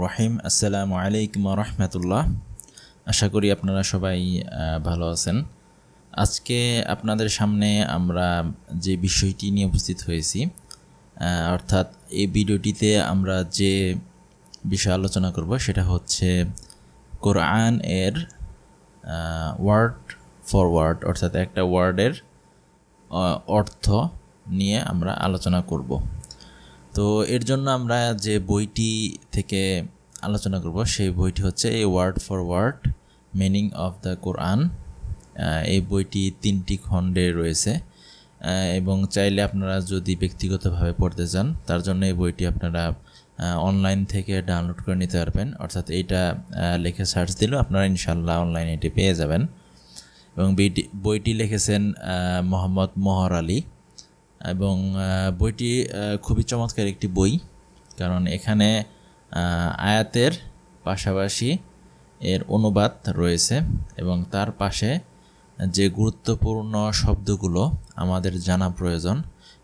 রহিম আসসালামু আলাইকুম রহমতুল্লাহ আশা করি আপনারা সবাই ভালো আছেন। আজকে আপনাদের সামনে আমরা যে বিষয়টি নিয়ে উপস্থিত হয়েছি অর্থাৎ এই ভিডিওটিতে আমরা যে বিষয় আলোচনা করব সেটা হচ্ছে কোরআন এর ওয়ার্ড ফর ওয়ার্ড অর্থাৎ একটা ওয়ার্ডের অর্থ নিয়ে আমরা আলোচনা করব। তো এর জন্য আমরা যে বইটি থেকে আলোচনা করব, সেই বইটি হচ্ছে a word for word meaning of the Quran এই বইটি তিনটি খণ্ডে রয়েছে। এবং চাইলে আপনারা যদি ব্যক্তিগতভাবে পড়তে চান, তার জন্য এই বইটি আপনারা অনলাইন থেকে ডাউনলোড করে নিতে পারবেন। অর্থাৎ এইটা লিখে সার্চ দিলেও আপনারা ইনশাল্লাহ অনলাইনে এটি পেয়ে যাবেন। এবং বইটি লিখেছেন মোহাম্মদ মোহর আলী। এবং বইটি খুবই চমৎকার একটি বই। কারণ এখানে আয়াতের পাশাপাশি এর অনুবাদ রয়েছে এবং তার পাশে যে গুরুত্বপূর্ণ শব্দগুলো আমাদের জানা প্রয়োজন,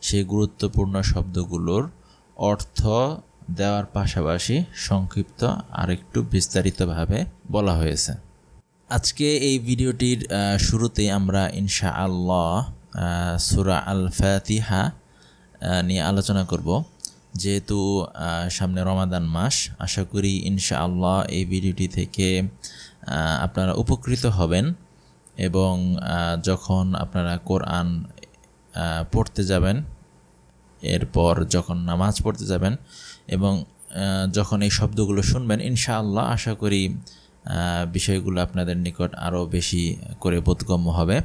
সেই গুরুত্বপূর্ণ শব্দগুলোর অর্থ দেওয়ার পাশাপাশি সংক্ষিপ্ত আরেকটু বিস্তারিতভাবে বলা হয়েছে। আজকে এই ভিডিওটির শুরুতেই আমরা ইনশা আল্লাহ সুরা আল ফাতিহা নিয়ে আলোচনা করব। যেহেতু সামনে রমাদান মাস, আশা করি ইনশা আল্লাহ এই ভিডিওটি থেকে আপনারা উপকৃত হবেন এবং যখন আপনারা কোরআন পড়তে যাবেন, এরপর যখন নামাজ পড়তে যাবেন এবং যখন এই শব্দগুলো শুনবেন, ইনশাআল্লাহ আশা করি বিষয়গুলো আপনাদের নিকট আরও বেশি করে বোধগম্য হবে।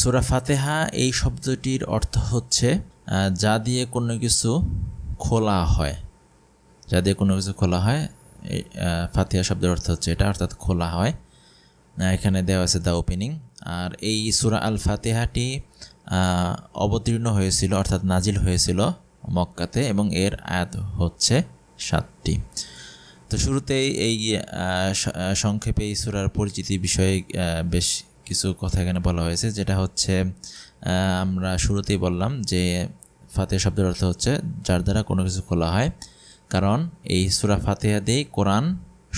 সূরা ফাতেহা এই শব্দটির অর্থ হচ্ছে যা দিয়ে কোনো কিছু খোলা হয়। যা দিয়ে কোনো কিছু খোলা হয় ফাতিহা শব্দের অর্থ হচ্ছে এটা, অর্থাৎ খোলা হয়। এখানে দেওয়া আছে দ্য ওপেনিং আর এই সুরা আল ফাতেহাটি অবতীর্ণ হয়েছিল, অর্থাৎ নাজিল হয়েছিল মক্কাতে এবং এর আয়াত হচ্ছে সাতটি। তো শুরুতেই এই সংক্ষেপে এই সুরার পরিচিতি বিষয়ে বেশ কিছু কথা এখানে বলা হয়েছে, যেটা হচ্ছে আমরা শুরুতেই বললাম যে ফাতেহা শব্দের অর্থ হচ্ছে যার দ্বারা কোনো কিছু খোলা হয়। কারণ এই সুরা ফাতেহা দিয়েই কোরআন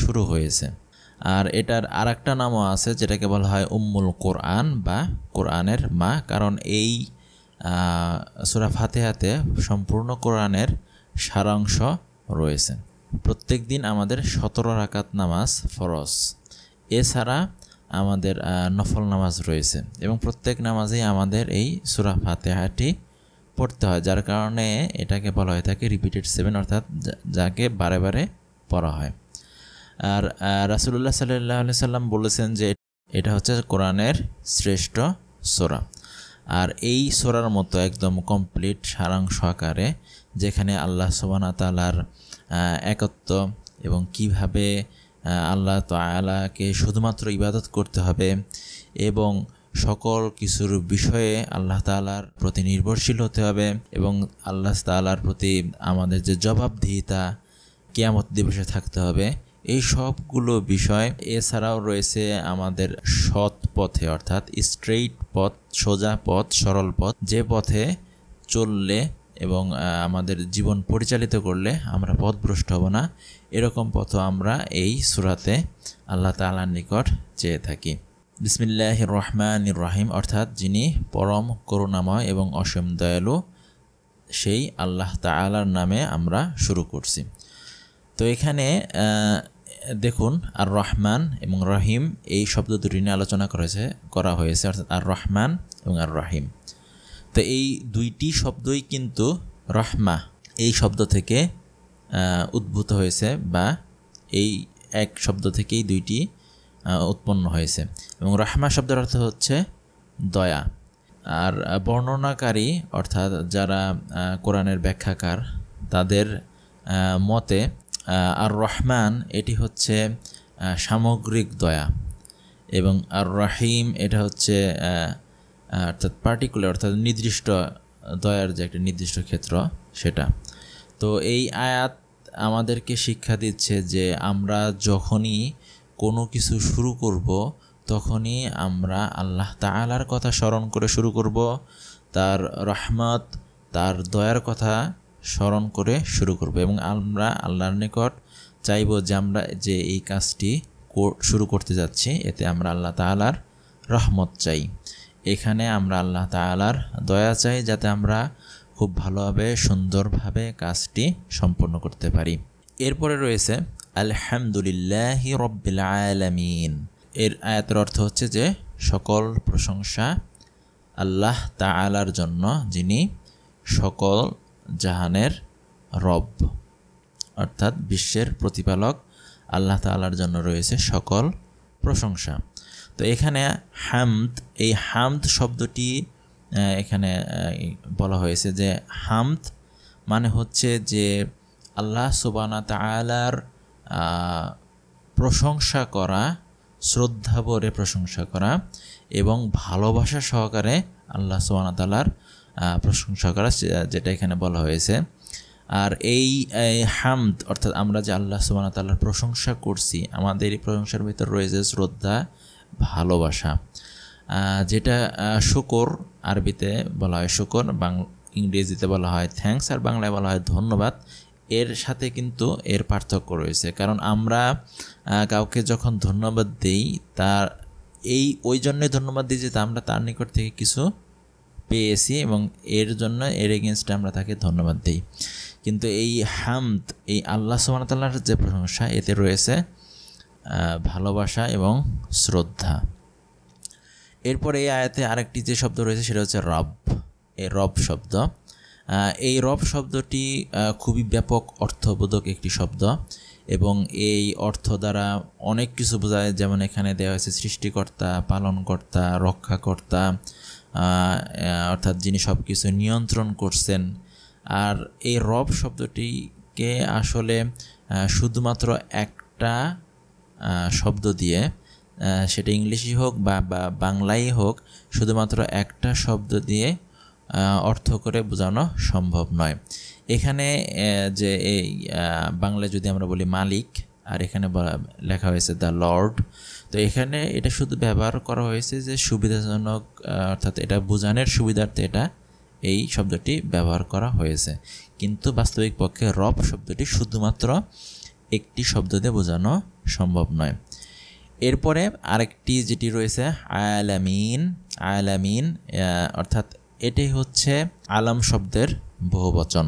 শুরু হয়েছে। আর এটার আর একটা নামও আছে, যেটাকে বলা হয় উম্মুল কোরআন বা কোরআনের মা। কারণ এই সুরা ফাতেহাতে সম্পূর্ণ কোরআনের সারাংশ রয়েছে। প্রত্যেক দিন আমাদের সতেরো রাকাত নামাজ ফরজ। এছাড়া আমাদের নফল নামাজ রয়েছে। এবং প্রত্যেক নামাজেই আমাদের এই সূরা ফাতেহাটি পড়তে হয়, যার কারণে এটাকে বলা হয়ে থাকে রিপিটেড সেভেন অর্থাৎ যাকে বারে বারে পড়া হয়। আর রাসুল্লাহ সাল্লাহ সাল্লাম বলেছেন যে এটা হচ্ছে কোরআনের শ্রেষ্ঠ সোরা। আর এই সোরার মতো একদম কমপ্লিট সারাংশ আকারে যেখানে আল্লাহ সোবানা তালার একত্ব এবং কীভাবে আল্লাহ তালাকে শুধুমাত্র ইবাদত করতে হবে এবং সকল কিছুর বিষয়ে আল্লাহ তালার প্রতি নির্ভরশীল হতে হবে এবং আল্লাহ তালার প্রতি আমাদের যে জবাবদিহিতা কেয়ামত দিবসে থাকতে হবে, এই সবগুলো বিষয় এছাড়াও রয়েছে আমাদের সৎ পথে, অর্থাৎ স্ট্রেইট পথ, সোজা পথ, সরল পথ, যে পথে চললে এবং আমাদের জীবন পরিচালিত করলে আমরা পথভ্রষ্ট হব না। এরকম পথ আমরা এই সুরাতে আল্লাহ তাআলার নিকট চেয়ে থাকি। বিসমিল্লাহ রহমান রাহিম, অর্থাৎ যিনি পরম করুণাময় এবং অসীম দয়ালু, সেই আল্লাহ তাআলার নামে আমরা শুরু করছি। তো এখানে দেখুন আর রহমান এবং রহিম এই শব্দ দুটি নিয়ে আলোচনা করেছে, করা হয়েছে, অর্থাৎ আর রহমান এবং আর রহিম তো এই দুইটি শব্দই কিন্তু রহমা। এই শব্দ থেকে উদ্ভূত হয়েছে বা এই এক শব্দ থেকেই দুইটি উৎপন্ন হয়েছে। এবং রহমা শব্দের অর্থ হচ্ছে দয়া। আর বর্ণনাকারী, অর্থাৎ যারা কোরআনের ব্যাখ্যাকার, তাদের মতে আর রহমান এটি হচ্ছে সামগ্রিক দয়া। এবং আর রহিম এটা হচ্ছে অর্থাৎ পার্টিকুলার অর্থাৎ নির্দিষ্ট দয়ার যে একটা নির্দিষ্ট ক্ষেত্র, সেটা। তো এই আয়াত আমাদেরকে শিক্ষা দিচ্ছে যে আমরা যখনই কোনো কিছু শুরু করব, তখনই আমরা আল্লাহ তাআলার কথা স্মরণ করে শুরু করব, তার রহমত, তার দয়ার কথা স্মরণ করে শুরু করব। এবং আমরা আল্লাহর নিকট চাইব যে আমরা যে এই কাজটি শুরু করতে যাচ্ছি, এতে আমরা আল্লাহ তালার রহমত চাই। এখানে আমরা আল্লাহ তালার দয়া চাই যাতে আমরা খুব ভালোভাবে, সুন্দরভাবে কাজটি সম্পন্ন করতে পারি। এরপরে রয়েছে, আলহামদুলিল্লাহ রব্বিল এর আয়াতের অর্থ হচ্ছে যে, সকল প্রশংসা আল্লাহ তালার জন্য, যিনি সকল জাহানের রব, অর্থাৎ বিশ্বের প্রতিপালক আল্লাহ তালার জন্য রয়েছে সকল প্রশংসা। তো এখানে হামদ, এই হামদ শব্দটি এখানে বলা হয়েছে যে হামদ মানে হচ্ছে যে আল্লাহ সুবানা তালার প্রশংসা করা, শ্রদ্ধা ভরে প্রশংসা করা এবং ভালোবাসা সহকারে আল্লাহ সুবানা তালার প্রশংসা করা যেটা এখানে বলা হয়েছে। আর এই হামদ, অর্থাৎ আমরা যে আল্লাহ সুবান তাল্লাহর প্রশংসা করছি, আমাদের এই প্রশংসার ভিতর রয়েছে শ্রদ্ধা ভালোবাসা। যেটা শুকর আরবিতে বলা হয় শুকর, বাং, ইংরেজিতে বলা হয় থ্যাংকস আর বাংলায় বলা হয় ধন্যবাদ। এর সাথে কিন্তু এর পার্থক্য রয়েছে। কারণ আমরা কাউকে যখন ধন্যবাদ দেই, তার, এই, ওই জন্যই ধন্যবাদ দিই যে আমরা তার নিকট থেকে কিছু পেয়েছি এবং এর জন্য, এর এগেনস্টে আমরা তাকে ধন্যবাদ দিই। কিন্তু এই হামদ, এই আল্লাহ সুবাহতাল্লাহর যে প্রশংসা, এতে রয়েছে ভালোবাসা এবং শ্রদ্ধা। এরপরে এই আয়াতে আরেকটি যে শব্দ রয়েছে সেটা হচ্ছে রব, এই রব শব্দ। এই রব শব্দটি খুবই ব্যাপক অর্থবোধক একটি শব্দ এবং এই অর্থ দ্বারা অনেক কিছু বোঝায় যেমন এখানে দেওয়া হয়েছে সৃষ্টিকর্তা, পালনকর্তা, রক্ষাকর্তা অর্থাৎ যিনি সব কিছু নিয়ন্ত্রণ করছেন। আর এই রব শব্দটিকে আসলে শুধুমাত্র একটা শব্দ দিয়ে সেটা ইংলিশই হোক বা বাংলাই হোক, শুধুমাত্র একটা শব্দ দিয়ে অর্থ করে বোঝানো সম্ভব নয়। এখানে যে এই বাংলায় যদি আমরা বলি মালিক, আর এখানে লেখা হয়েছে দ্য লর্ড তো এখানে এটা শুধু ব্যবহার করা হয়েছে যে সুবিধাজনক অর্থাৎ এটা বোঝানোর সুবিধার্থে এটা, এই শব্দটি ব্যবহার করা হয়েছে। কিন্তু বাস্তবিক পক্ষে রব শব্দটি শুধুমাত্র একটি শব্দ দিয়ে বোঝানো সম্ভব নয়। এরপরে আরেকটি যেটি রয়েছে আয়ালামিন আয়ালামিন অর্থাৎ এটাই হচ্ছে আলাম শব্দের বহুবচন।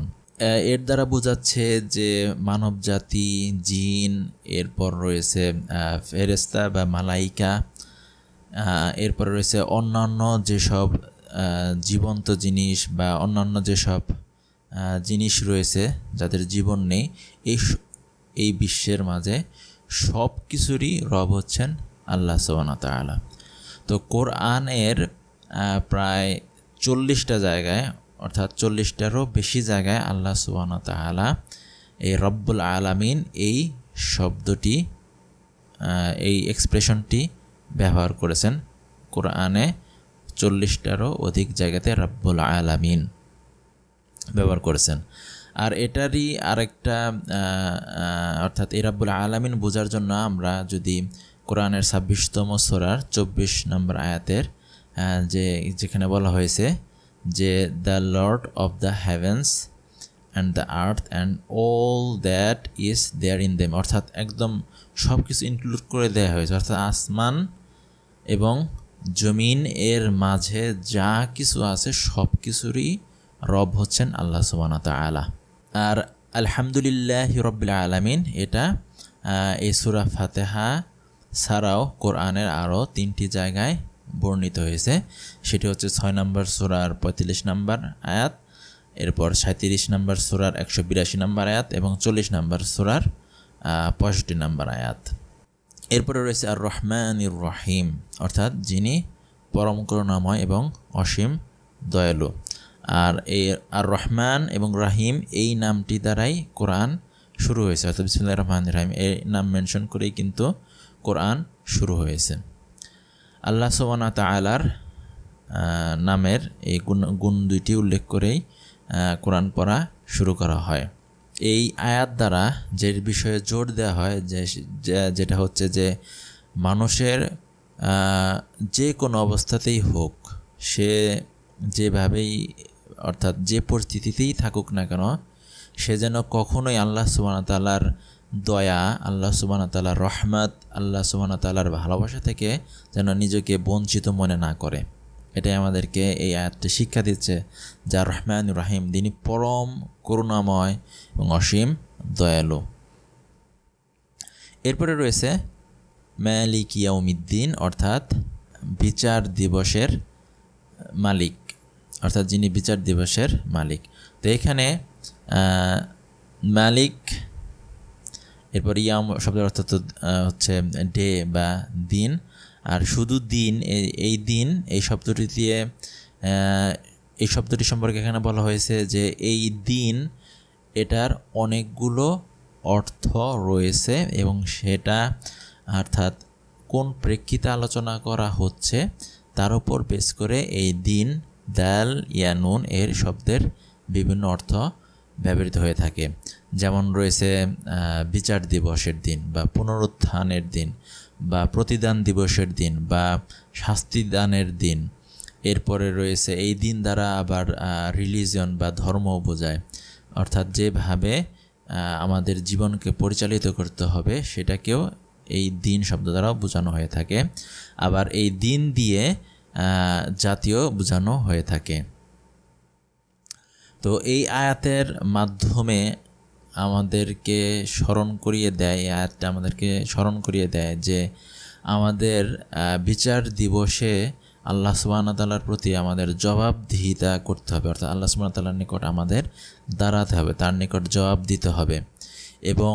এর দ্বারা বোঝাচ্ছে যে মানব জাতি, জিন, এরপর রয়েছে ফেরেস্তা বা মালাইকা এরপর রয়েছে অন্যান্য যেসব জীবন্ত জিনিস বা অন্যান্য যেসব জিনিস রয়েছে যাদের জীবন নেই, এই এই বিশ্বের মাঝে সব কিছুরই রব হচ্ছেন আল্লাহ তালা তো কোরআনের প্রায় চল্লিশটা জায়গায়, অর্থাৎ চল্লিশটারও বেশি জায়গায় আল্লাহ তালা এই রব্বুল আলামিন এই শব্দটি এই এক্সপ্রেশনটি ব্যবহার করেছেন। কোরআনে চল্লিশটারও অধিক জায়গাতে রব্বুল আলামিন ব্যবহার করেছেন। আর এটারই আরেকটা অর্থাৎ এই রাব্বুল আলামিন বোঝার জন্য আমরা যদি কোরআনের ছাব্বিশতম সোরার চব্বিশ নম্বর আয়াতের যে, যেখানে বলা হয়েছে যে the Lord of the heavens and the earth and all that is there in them অর্থাৎ একদম সব কিছু ইনক্লুড করে দেওয়া হয়েছে। অর্থাৎ আসমান এবং জমিন এর মাঝে যা কিছু আছে সব কিছুরই রব হচ্ছেন আল্লাহ সুবানা তালা আর আলহামদুলিল্লাহ রব্বিল আলমিন, এটা এই সুরা ফাতেহা ছাড়াও কোরআনের আরও তিনটি জায়গায় বর্ণিত হয়েছে। সেটি হচ্ছে ছয় নম্বর সুরার পঁয়ত্রিশ নম্বর আয়াত, এরপর সাঁত্রিশ নম্বর সুরার একশো বিরাশি নম্বর আয়াত এবং চল্লিশ নম্বর সুরার পঁয়ষট্টি নম্বর আয়াত। এরপরে রয়েছে আর রহমান রহিম, অর্থাৎ যিনি পরম করুণাময় এবং অসীম দয়ালু। আর এই আর রহমান এবং রাহিম এই নামটি দ্বারাই কোরআন শুরু হয়েছে। অর্থাৎ বিসমুল্লাহ রহমান রাহিম, এই নাম মেনশন করেই কিন্তু কোরআন শুরু হয়েছে। আল্লাহ সোবানা তালার নামের এই গুণ গুণ দুইটি উল্লেখ করেই কোরআন পড়া শুরু করা হয়। এই আয়াত দ্বারা যে বিষয়ে জোর দেওয়া হয়, যে যেটা হচ্ছে যে মানুষের যে কোনো অবস্থাতেই হোক, সে যেভাবেই অর্থাৎ যে পরিস্থিতিতেই থাকুক না কেন, সে যেন কখনোই আল্লাহ সুবান তালার দয়া, আল্লাহ সুবান তালার রহমত, আল্লাহ সুবান তালার ভালোবাসা থেকে যেন নিজেকে বঞ্চিত মনে না করে। এটাই আমাদেরকে এই আয়াতটি শিক্ষা দিচ্ছে, যা রহমান রাহিম তিনি পরম করুণাময় এবং অসীম দয়ালু। এরপরে রয়েছে, মালিক ইয়াউমিদ্দিন, অর্থাৎ বিচার দিবসের মালিক। অর্থাৎ যিনি বিচার দিবসের মালিক। তো এখানে মালিক, এরপর ইয়াম শব্দের অর্থ হচ্ছে ডে বা দিন। আর শুধু দিন এই দিন, এই শব্দটি দিয়ে এই শব্দটি সম্পর্কে এখানে বলা হয়েছে যে এই দিন, এটার অনেকগুলো অর্থ রয়েছে এবং সেটা অর্থাৎ কোন প্রেক্ষিতে আলোচনা করা হচ্ছে, তার উপর বেশ করে এই দিন দাল ইয়ানুন এর শব্দের বিভিন্ন অর্থ ব্যবহৃত হয়ে থাকে। যেমন রয়েছে বিচার দিবসের দিন বা পুনরুত্থানের দিন বা প্রতিদান দিবসের দিন বা শাস্তিদানের দিন। এরপরে রয়েছে, এই দিন দ্বারা আবার রিলিজন বা ধর্ম বোঝায়। অর্থাৎ যেভাবে আমাদের জীবনকে পরিচালিত করতে হবে, সেটাকেও এই দিন শব্দ দ্বারাও বোঝানো হয়ে থাকে। আবার এই দিন দিয়ে জাতীয় বোঝানো হয়ে থাকে। তো এই আয়াতের মাধ্যমে আমাদেরকে স্মরণ করিয়ে দেয়, এই আয়াতটা আমাদেরকে স্মরণ করিয়ে দেয় যে আমাদের বিচার দিবসে আল্লাহ সুবাহতালার প্রতি আমাদের জবাবদিহিতা করতে হবে। অর্থাৎ আল্লাহ সুবাহতালার নিকট আমাদের দাঁড়াতে হবে, তার নিকট জবাব দিতে হবে এবং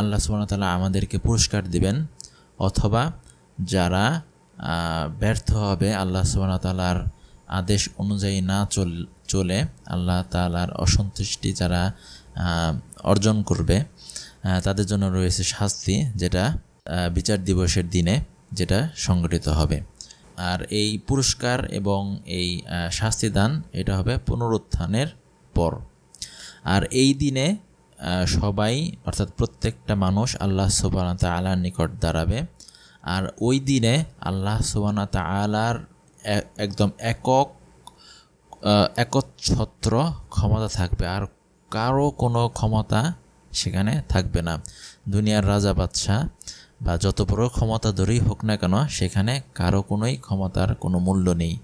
আল্লাহ সুবাহতাল্লাহ আমাদেরকে পুরস্কার দিবেন অথবা যারা ব্যর্থ হবে, আল্লাহ সুবাহতালার আদেশ অনুযায়ী না চল, চলে আল্লাহ তালার অসন্তুষ্টি যারা অর্জন করবে তাদের জন্য রয়েছে শাস্তি যেটা বিচার দিবসের দিনে যেটা সংগঠিত হবে। আর এই পুরস্কার এবং এই শাস্তিদান এটা হবে পুনরুত্থানের পর। আর এই দিনে সবাই অর্থাৎ প্রত্যেকটা মানুষ আল্লাহ সুবানা তালার নিকট দাঁড়াবে। আর ওই দিনে আল্লাহ সুবানা তালার একদম একক একচ্ছত্র ক্ষমতা থাকবে। আর কারও কোনো ক্ষমতা সেখানে থাকবে না। দুনিয়ার রাজা, বাদশাহ বা যত বড় ক্ষমতা ধরেই হোক না কেন, সেখানে কারও কোনোই ক্ষমতার কোনো মূল্য নেই।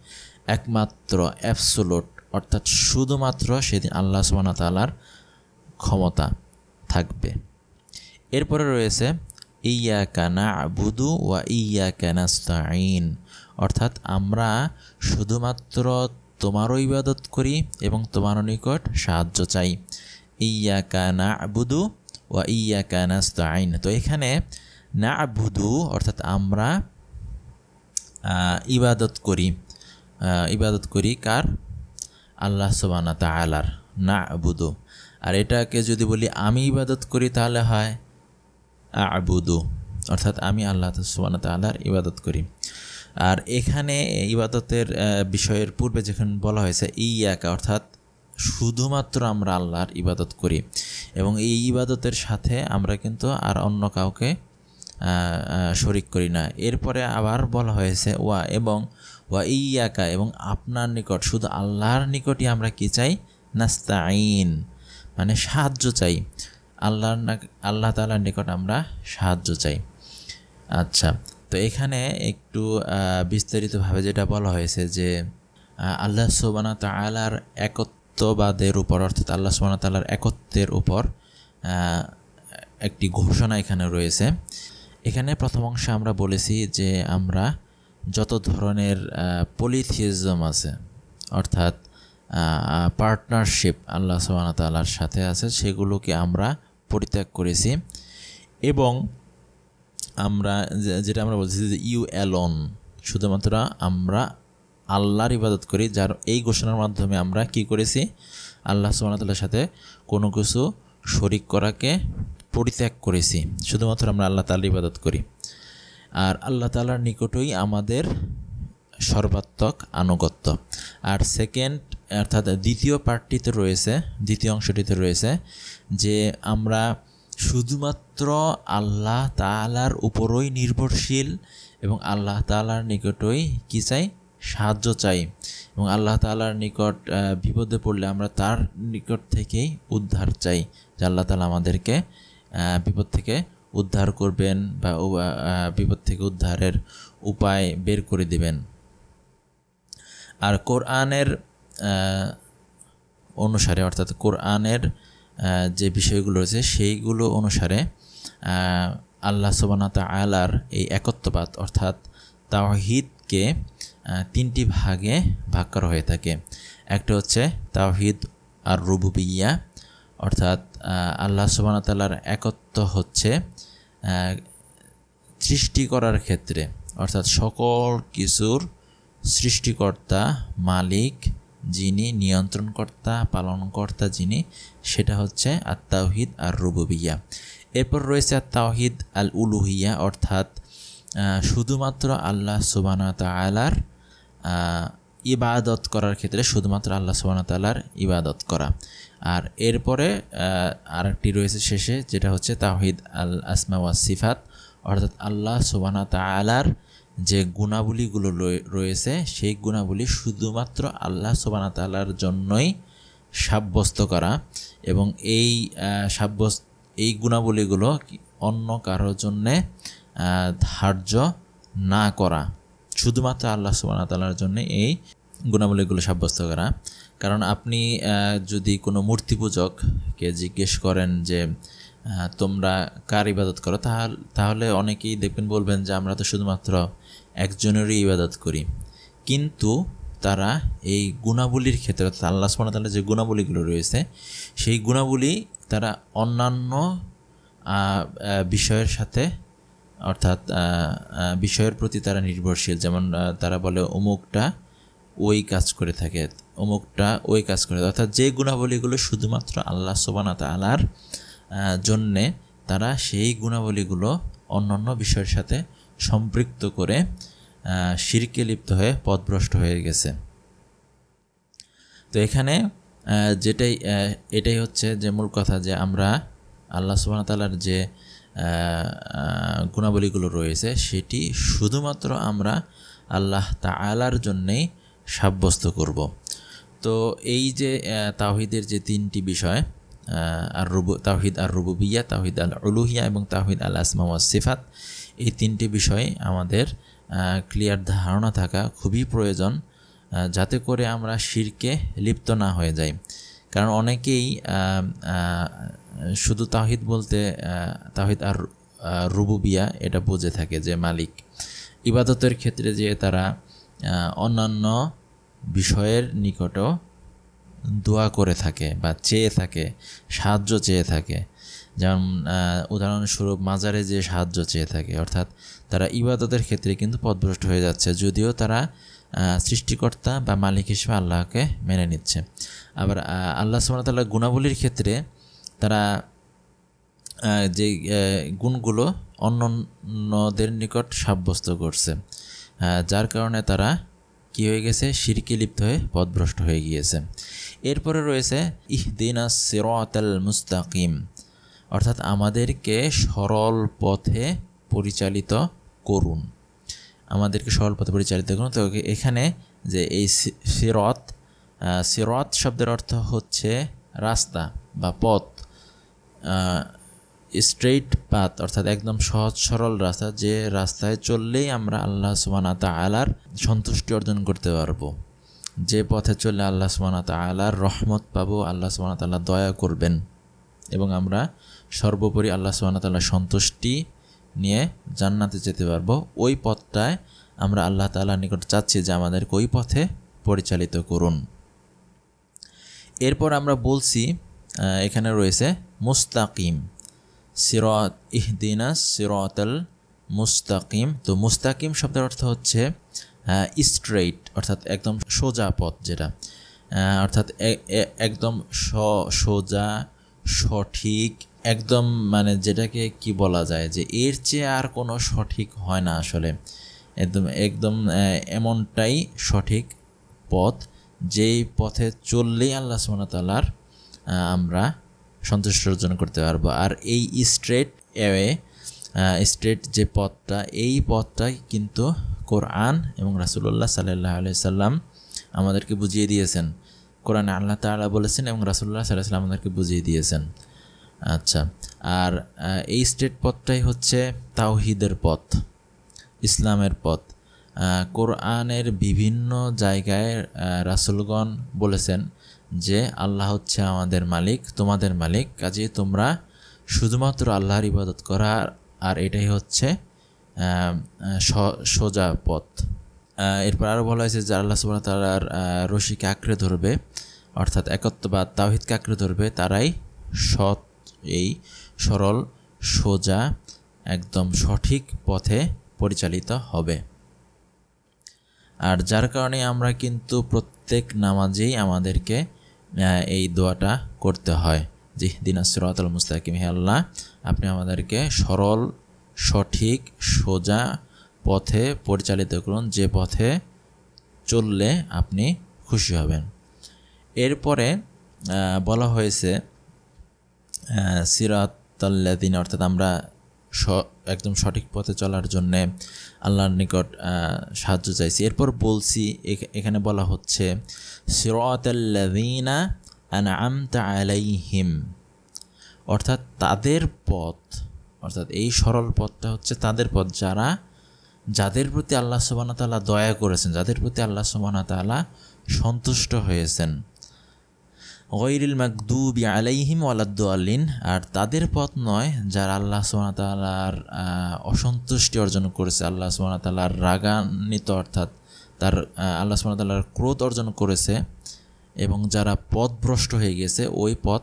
একমাত্র অ্যাবসোলোট অর্থাৎ শুধুমাত্র সেদিন আল্লাহ সুবানা তালার ক্ষমতা থাকবে। এরপরে রয়েছে ইয়া কানা আবুদু ওয়া ইয়া কানাস্তাইন অর্থাৎ আমরা শুধুমাত্র তোমারও ইবাদত করি এবং তোমার নিকট সাহায্য চাই। ইয়া কানা আবুদু ওয়া ইয়া কানাস্তাইন তো এখানে না আবুদু অর্থাৎ আমরা ইবাদত করি। ইবাদত করি কার? আল্লাহ সুবানা তালার না আবুদু আর এটাকে যদি বলি আমি ইবাদত করি তাহলে হয় আবুদু, অর্থাৎ আমি আল্লাহ সুবান তাল্লাহর ইবাদত করি। আর এখানে ইবাদতের বিষয়ের পূর্বে যেখানে বলা হয়েছে ইয়াকা অর্থাৎ শুধুমাত্র আমরা আল্লাহর ইবাদত করি। এবং এই ইবাদতের সাথে আমরা কিন্তু আর অন্য কাউকে শরিক করি না। এরপরে আবার বলা হয়েছে, ওয়া এবং ওয়া ইয়াকা এবং আপনার নিকট, শুধু আল্লাহর নিকটই আমরা কি চাই? নাস্তাইন মানে সাহায্য চাই। আল্লাহর আল্লাহ তালার নিকট আমরা সাহায্য চাই। আচ্ছা তো এখানে একটু বিস্তারিতভাবে যেটা বলা হয়েছে যে আল্লাহ সোবানা তালার একত্ববাদের উপর, অর্থাৎ আল্লাহ সোবানা তালার একত্বের উপর একটি ঘোষণা এখানে রয়েছে। এখানে প্রথম অংশে আমরা বলেছি যে আমরা যত ধরনের পলিথিজম আছে, অর্থাৎ পার্টনারশিপ আল্লাহ সোহানা তাল্লার সাথে আছে, সেগুলোকে আমরা পরিত্যাগ করেছি এবং আমরা যেটা আমরা বলছি যে ইউ অ্যালন, শুধুমাত্র আমরা আল্লাহর ইবাদত করি, যার এই ঘোষণার মাধ্যমে আমরা কি করেছি? আল্লাহ সুবাহতাল্লার সাথে কোনো কিছু শরিক করাকে পরিত্যাগ করেছি, শুধুমাত্র আমরা আল্লাহ তাল্লাহ ইবাদত করি। আর আল্লাহ তালার নিকটই আমাদের সর্বাত্মক আনুগত্য। আর সেকেন্ড অর্থাৎ দ্বিতীয় পার্টটিতে রয়েছে, দ্বিতীয় অংশটিতে রয়েছে, যে আমরা শুধুমাত্র আল্লাহ তালার উপরই নির্ভরশীল এবং আল্লাহ তালার নিকটই কী চাই? সাহায্য চাই। এবং আল্লাহ তালার নিকট বিপদে পড়লে আমরা তার নিকট থেকেই উদ্ধার চাই, যে আল্লাহ তালা আমাদেরকে বিপদ থেকে উদ্ধার করবেন বা বিপদ থেকে উদ্ধারের উপায় বের করে দিবেন। আর কোরআনের অনুসারে, অর্থাৎ কোরআনের যে বিষয়গুলো রয়েছে, সেইগুলো অনুসারে আল্লাহ সোবানাত আলার এই একত্ববাদ, অর্থাৎ তাওহিদকে তিনটি ভাগে ভাগ করা হয়ে থাকে। একটা হচ্ছে তাওহিদ আর রুবুবিয়া অর্থাৎ আল্লাহ সুবাহতাল্লার একত্ব হচ্ছে সৃষ্টি করার ক্ষেত্রে, অর্থাৎ সকল কিছুর সৃষ্টিকর্তা, মালিক যিনি, নিয়ন্ত্রণকর্তা, পালনকর্তা যিনি, সেটা হচ্ছে আত্মাহিদ আর রুবুবিয়া। এরপর রয়েছে আত্মাহিদ আল উলুহিয়া অর্থাৎ শুধুমাত্র আল্লাহ সুবানা তালার ইবাদত করার ক্ষেত্রে শুধুমাত্র আল্লাহ সুবানা তালার ইবাদত করা। আর এরপরে আরেকটি রয়েছে শেষে, যেটা হচ্ছে তাহিদ আল আসমা ওয়াসিফাত অর্থাৎ আল্লাহ সুবানা তালার যে গুণাবলীগুলো রয়েছে, সেই গুণাবলী শুধুমাত্র আল্লাহ সুবানা তালার জন্যই সাব্যস্ত করা এবং এই সাব্যস্ত, এই গুণাবলীগুলো অন্য কারোর জন্যে ধার্য না করা। শুধুমাত্র আল্লাহ সুবানা তালার জন্য এই গুণাবলীগুলো সাব্যস্ত করা। কারণ আপনি যদি কোনো মূর্তি পূজককে জিজ্ঞেস করেন যে তোমরা কার ইবাদত করো তাহলে অনেকেই দেখবেন বলবেন যে, আমরা তো শুধুমাত্র একজনেরই ইবাদত করি। কিন্তু তারা এই গুণাবলীর ক্ষেত্রে, অর্থাৎ আল্লাহ সুবাহতাল্লাহ যে গুণাবলীগুলো রয়েছে, সেই গুণাবলী তারা অন্যান্য বিষয়ের সাথে, অর্থাৎ বিষয়ের প্রতি তারা নির্ভরশীল। যেমন তারা বলে অমুকটা ওই কাজ করে থাকে, অমুকটা ওই কাজ করে অর্থাৎ যে গুণাবলীগুলো শুধুমাত্র আল্লাহ সোবানা তালার জন্যে, তারা সেই গুণাবলীগুলো অন্যান্য বিষয়ের সাথে সম্পৃক্ত করে শিরকে লিপ্ত হয়ে পথভ্রষ্ট হয়ে গেছে। তো এখানে যেটাই এটাই হচ্ছে যে মূল কথা যে আমরা আল্লাহ সুবাহতালার যে গুণাবলীগুলো রয়েছে, সেটি শুধুমাত্র আমরা আল্লাহ তালার জন্যেই সাব্যস্ত করব। তো এই যে তাহিদের যে তিনটি বিষয় আর রুবু তাহিদ আর রুবুবিয়া তাহিদ আল উলুহিয়া এবং তাহিদ আল আসমা সিফাত এই তিনটি বিষয় আমাদের ক্লিয়ার ধারণা থাকা খুবই প্রয়োজন যাতে করে আমরা শিরকে লিপ্ত না হয়ে যাই। কারণ অনেকেই শুধু তাহিদ বলতে তাহিদ আর রুবুবিয়া এটা বুঝে থাকে যে মালিক। ইবাদতের ক্ষেত্রে যে তারা অন্যান্য বিষয়ের নিকটও দোয়া করে থাকে বা চেয়ে থাকে, সাহায্য চেয়ে থাকে যেমন উদাহরণস্বরূপ মাজারে যে সাহায্য চেয়ে থাকে, অর্থাৎ তারা ইবাদতের ক্ষেত্রে কিন্তু পথভ্রষ্ট হয়ে যাচ্ছে, যদিও তারা সৃষ্টিকর্তা বা মালিক হিসেবে আল্লাহকে মেনে নিচ্ছে। আবার আল্লাহ সুমতাল্লাহ গুণাবলীর ক্ষেত্রে তারা যে গুণগুলো অন্য অন্যদের নিকট সাব্যস্ত করছে যার কারণে তারা কি হয়ে গেছে? সিরকি লিপ্ত হয়ে পথভ্রষ্ট হয়ে গিয়েছে। এরপরে রয়েছে, ইহদিনা সিরাতাল মুস্তাকিম। অর্থাৎ আমাদেরকে সরল পথে পরিচালিত করুন। আমাদেরকে সরল পথে পরিচালিত করুন। তো এখানে যে এই সিরত সিরত শব্দের অর্থ হচ্ছে রাস্তা বা পথ। স্ট্রেইট পাথ অর্থাৎ একদম সহজ, সরল রাস্তা, যে রাস্তায় চললেই আমরা আল্লাহ সুবানা তালার সন্তুষ্টি অর্জন করতে পারব। যে পথে চললে আল্লাহ সুবানা তালার রহমত পাবো, আল্লাহ সুবানা তাল্লাহ দয়া করবেন। এবং আমরা সর্বোপরি আল্লাহ সুবানা তাল্লাহ সন্তুষ্টি নিয়ে জান্নাতে যেতে পারব। ওই পথটায় আমরা আল্লাহ তাল্লাহ নিকট চাচ্ছি যে আমাদেরকে ওই পথে পরিচালিত করুন। এরপর আমরা বলছি এখানে রয়েছে মুস্তাকিম। সিরত, ইহদিনা সিরতল মুস্তাকিম। তো মুস্তাকিম শব্দের অর্থ হচ্ছে স্ট্রেইট অর্থাৎ একদম সোজা পথ যেটা। অর্থাৎ একদম সোজা, সঠিক একদম মানে যেটাকে কি বলা যায় যে এর চেয়ে আর কোনো সঠিক হয় না আসলে। একদম একদম এমনটাই সঠিক পথ যেই পথে চললেই আল্লাহ সুমনতাল্লার আমরা সন্তুষ্ট অর্জন করতে পারব। আর এই স্ট্রেট এওয়ে স্ট্রেট যে পথটা, এই পথটাই কিন্তু কোরআন এবং রাসুল্লাহ সাল্লাহ সাল্লাম আমাদেরকে বুঝিয়ে দিয়েছেন। কোরআনে আল্লাহ তালা বলেছেন এবং রাসুল্লাহ সাল্লাহ সাল্লাম আমাদেরকে বুঝিয়ে দিয়েছেন। আচ্ছা। আর এই স্টেট পথটাই হচ্ছে তাওহিদের পথ, ইসলামের পথ। কোরআনের বিভিন্ন জায়গায় রাসুলগণ বলেছেন যে, আল্লাহ হচ্ছে আমাদের মালিক, তোমাদের মালিক, কাজে তোমরা শুধুমাত্র আল্লাহর ইবাদত করা, আর এটাই হচ্ছে সোজা পথ। এরপর আরও বলা হয়েছে যে, আল্লাহ সুবাহ তালার রশিকে আঁকড়ে ধরবে, অর্থাৎ একত্ববাদ তাওহিদকে আঁকড়ে ধরবে, তারাই সৎ এই সরল, সোজা, একদম সঠিক পথে পরিচালিত হবে। আর যার কারণে আমরা কিন্তু প্রত্যেক নামাজেই আমাদেরকে এই দোয়াটা করতে হয়। জি দিনাসরাতাল মুস্তাকিম, হে আল্লাহ, আপনি আমাদেরকে সরল, সঠিক, সোজা পথে পরিচালিত করুন। যে পথে চললে আপনি খুশি হবেন। এরপরে বলা হয়েছে সিরাতাল্লাদিন অর্থাৎ আমরা স একদম সঠিক পথে চলার জন্যে আল্লাহর নিকট সাহায্য চাইছি। এরপর বলছি এখানে বলা হচ্ছে সিরাতাল্লাদিনা আন আমতা আলাইহিম। অর্থাৎ তাদের পথ, অর্থাৎ এই সরল পথটা হচ্ছে তাদের পথ যারা, যাদের প্রতি আল্লাহ সুবানা তাল্লাহ দয়া করেছেন, যাদের প্রতি আল্লাহ সুবানা তাল্লাহ সন্তুষ্ট হয়েছেন। গৈরিল মাকদুবি আলাইহিম আলিন আর তাদের পথ নয়, যারা আল্লাহ সুবাহতালার অসন্তুষ্টি অর্জন করেছে, আল্লাহ সুবাহতালার রাগান্বিত অর্থাৎ তার আল্লাহ সুবাহতাল্লার ক্রোধ অর্জন করেছে এবং যারা পথভ্রষ্ট হয়ে গেছে, ওই পথ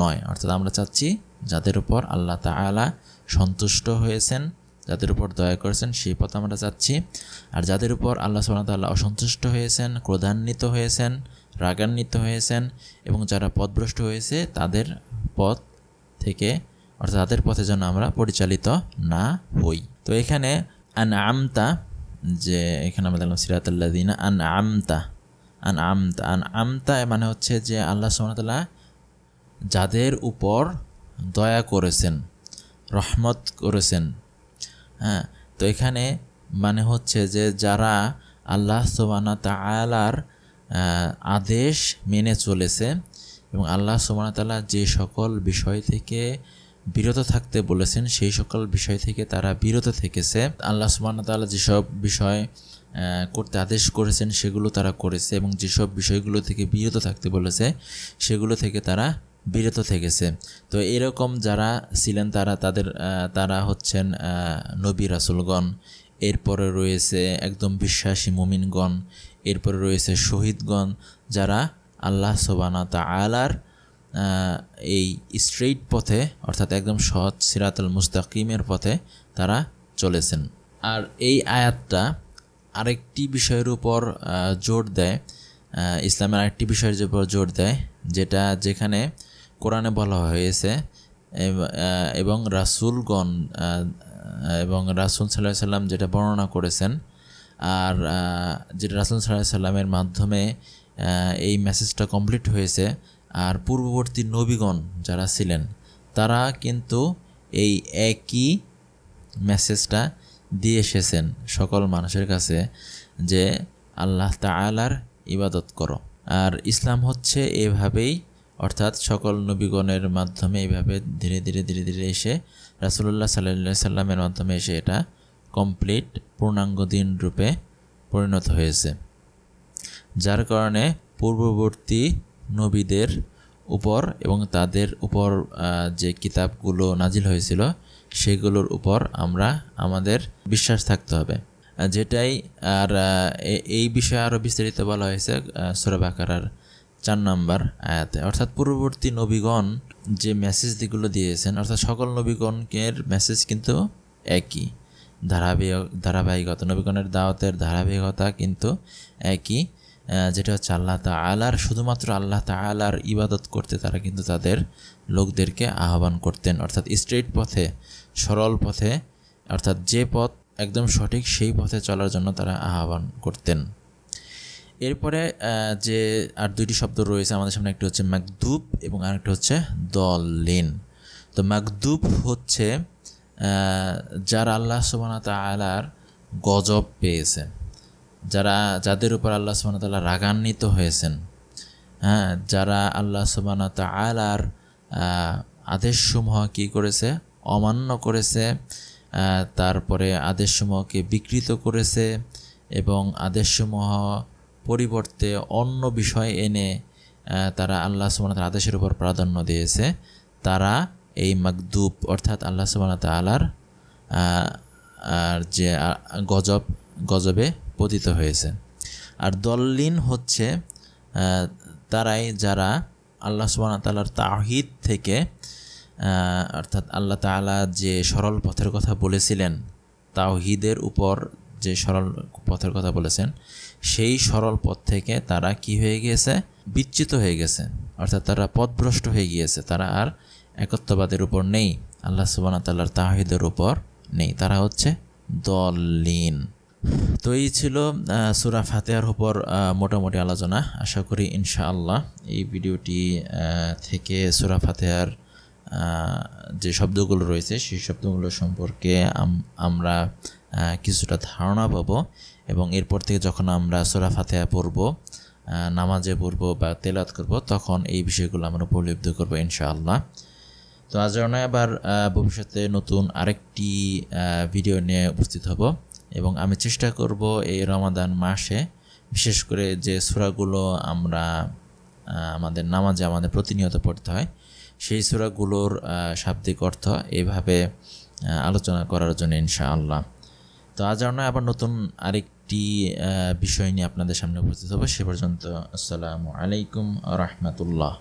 নয়। অর্থাৎ আমরা চাচ্ছি যাদের উপর আল্লাহ তালা সন্তুষ্ট হয়েছেন, যাদের উপর দয়া করেছেন, সেই পথ আমরা চাচ্ছি। আর যাদের উপর আল্লাহ সুবাহতাল্লাহ অসন্তুষ্ট হয়েছেন, ক্রোধান্বিত হয়েছেন রাগান্বিত হয়েছেন এবং যারা পথভ্রষ্ট হয়েছে, তাদের পথ থেকে, অর্থাৎ তাদের পথে যেন আমরা পরিচালিত না হই। তো এখানে আন আমতা যে এখানে আমরা দেখলাম সিরাতাল্লাদিনা আন আমতা আন আমতা আন আমতা মানে হচ্ছে যে আল্লাহ সুমতাল্লাহ যাদের উপর দয়া করেছেন, রহমত করেছেন। হ্যাঁ তো এখানে মানে হচ্ছে যে যারা আল্লাহ সোবানা তালার আদেশ মেনে চলেছে এবং আল্লাহ সুবাহতাল্লাহ যে সকল বিষয় থেকে বিরত থাকতে বলেছেন, সেই সকল বিষয় থেকে তারা বিরত থেকেছে। আল্লাহ সুবাহতাল্লাহ যেসব বিষয় করতে আদেশ করেছেন, সেগুলো তারা করেছে এবং যেসব বিষয়গুলো থেকে বিরত থাকতে বলেছে, সেগুলো থেকে তারা বিরত থেকেছে। তো এরকম যারা ছিলেন, তারা তাদের তারা হচ্ছেন নবী রাসুলগণ। এরপরে রয়েছে একদম বিশ্বাসী মুমিনগণ। এরপরে রয়েছে শহীদগণ যারা আল্লাহ সোবানা আলার এই স্ট্রেইট পথে, অর্থাৎ একদম সৎ সিরাতুল মুস্তাকিমের পথে তারা চলেছেন। আর এই আয়াতটা আরেকটি বিষয়ের উপর জোর দেয় ইসলামের আরেকটি বিষয়ের উপর জোর দেয়, যেটা যেখানে কোরআনে বলা হয়েছে, এবং রাসুলগণ এবং রাসুল সাল্লাহ সাল্লাম যেটা বর্ণনা করেছেন আর যেটা রাসুল সাল্লাহ সাল্লামের মাধ্যমে এই মেসেজটা কমপ্লিট হয়েছে, আর পূর্ববর্তী নবীগণ যারা ছিলেন, তারা কিন্তু এই একই মেসেজটা দিয়ে এসেছেন সকল মানুষের কাছে যে আল্লাহ তালার ইবাদত করো। আর ইসলাম হচ্ছে এভাবেই, অর্থাৎ সকল নবীগণের মাধ্যমে এইভাবে ধীরে ধীরে ধীরে ধীরে এসে রাসুল্লাহ সাল্লা সাল্লামের মাধ্যমে এসে এটা কমপ্লিট পূর্ণাঙ্গ দিন রূপে পরিণত হয়েছে, যার কারণে পূর্ববর্তী নবীদের উপর এবং তাদের উপর যে কিতাবগুলো নাজিল হয়েছিল, সেগুলোর উপর আমরা, আমাদের বিশ্বাস থাকতে হবে। যেটাই, আর এই বিষয়ে আরও বিস্তারিত বলা হয়েছে সুরাবাকার চার নম্বর আয়াতে। অর্থাৎ পূর্ববর্তী নবীগণ যে মেসেজ দিগুলো দিয়েছেন, অর্থাৎ সকল নবীগণের মেসেজ কিন্তু একই। ধারাবাহিক ধারাবাহিকতা, নবীগণের দাওয়াতের ধারাবাহিকতা কিন্তু একই যেটা হচ্ছে আল্লাহ তা আলার শুধুমাত্র আল্লাহ তা আলার ইবাদত করতে তারা কিন্তু তাদের লোকদেরকে আহ্বান করতেন। অর্থাৎ স্ট্রেট পথে, সরল পথে, অর্থাৎ যে পথ একদম সঠিক সেই পথে চলার জন্য তারা আহ্বান করতেন। এরপরে যে আর দুইটি শব্দ রয়েছে আমাদের সামনে, একটি হচ্ছে ম্যাকদুব এবং আরেকটি হচ্ছে দল দলিন তো ম্যাকদুব হচ্ছে যারা আল্লাহ সুবানা তালার গজব পেয়েছেন, যারা, যাদের উপর আল্লাহ সুবান তাল্লাহ রাগান্বিত হয়েছেন হ্যাঁ যারা আল্লাহ সুবান তালার আদেশসমূহ কী করেছে? অমান্য করেছে তারপরে আদেশসমূহকে বিকৃত করেছে এবং আদেশসমূহ পরিবর্তে অন্য বিষয় এনে তারা আল্লাহ সুবান আদেশের উপর প্রাধান্য দিয়েছে, তারা এই মাকদুব অর্থাৎ আল্লাহ সুবান তালার আর যে গজব, গজবে পতিত হয়েছে। আর দল্লিন হচ্ছে তারাই যারা আল্লাহ সুবান তাল্লার তাহিদ থেকে অর্থাৎ আল্লাহ তালা যে সরল পথের কথা বলেছিলেন, তাওহিদের উপর যে সরল পথের কথা বলেছেন, সেই সরল পথ থেকে তারা কি হয়ে গিয়েছে? বিচ্যুত হয়ে গেছে। অর্থাৎ তারা পথভ্রষ্ট হয়ে গিয়েছে। তারা আর একত্ববাদের উপর নেই, আল্লাহ সুবান তাল্লার তাহিদের উপর নেই। তারা হচ্ছে দলিন। তো এই ছিল সুরা ফাতেহার উপর মোটামুটি আলোচনা। আশা করি ইনশাআল্লাহ এই ভিডিওটি থেকে সুরা ফাতেহার যে শব্দগুলো রয়েছে, সেই শব্দগুলো সম্পর্কে আমরা কিছুটা ধারণা পাব এবং এরপর থেকে যখন আমরা সোরা ফাতেহা পড়ব নামাজে পড়ব বা তেলাত করব, তখন এই বিষয়গুলো আমরা উপলব্ধি করব ইনশাআল্লাহ। তো আজ নয় আবার ভবিষ্যতে নতুন আরেকটি ভিডিও নিয়ে উপস্থিত হব এবং আমি চেষ্টা করব এই রমাদান মাসে বিশেষ করে যে সুরাগুলো আমরা আমাদের নামাজে আমাদের প্রতিনিয়ত পড়তে হয়, সেই সুরাগুলোর শাব্দিক অর্থ এইভাবে আলোচনা করার জন্য ইনশাআল্লাহ। তো আজ আমরা আবার নতুন আরেকটি বিষয় নিয়ে আপনাদের সামনে উপস্থিত হব, সে পর্যন্ত আসসালামু আলাইকুম রহমতুল্লাহ।